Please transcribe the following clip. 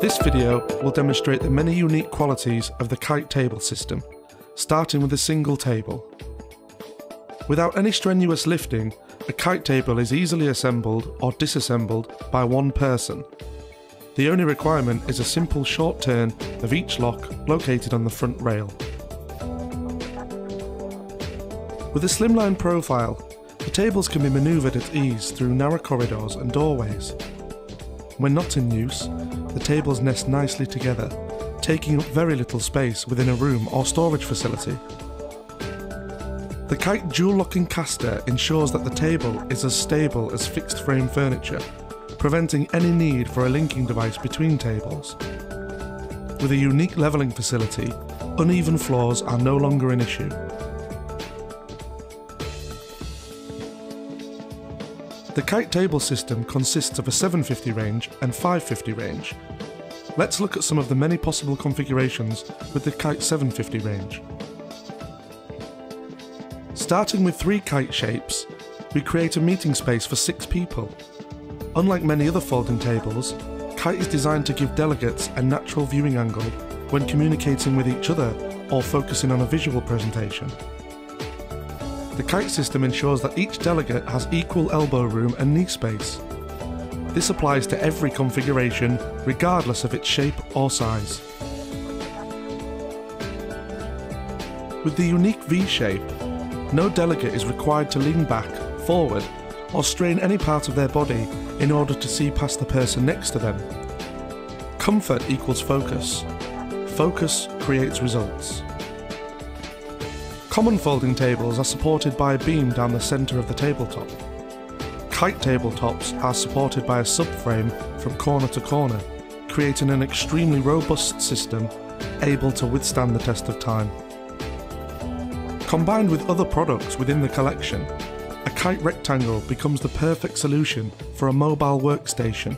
This video will demonstrate the many unique qualities of the kite table system, starting with a single table. Without any strenuous lifting, a kite table is easily assembled or disassembled by one person. The only requirement is a simple short turn of each lock located on the front rail. With a slimline profile, the tables can be manoeuvred at ease through narrow corridors and doorways. When not in use, the tables nest nicely together, taking up very little space within a room or storage facility. The kite dual locking caster ensures that the table is as stable as fixed frame furniture, preventing any need for a linking device between tables. With a unique levelling facility, uneven floors are no longer an issue. The kite table system consists of a 750 range and 550 range. Let's look at some of the many possible configurations with the kite 750 range. Starting with three kite shapes, we create a meeting space for six people. Unlike many other folding tables, kite is designed to give delegates a natural viewing angle when communicating with each other or focusing on a visual presentation. The kite system ensures that each delegate has equal elbow room and knee space. This applies to every configuration, regardless of its shape or size. With the unique V shape, no delegate is required to lean back, forward, or strain any part of their body in order to see past the person next to them. Comfort equals focus. Focus creates results. Common folding tables are supported by a beam down the centre of the tabletop. Kite tabletops are supported by a subframe from corner to corner, creating an extremely robust system able to withstand the test of time. Combined with other products within the collection, a kite rectangle becomes the perfect solution for a mobile workstation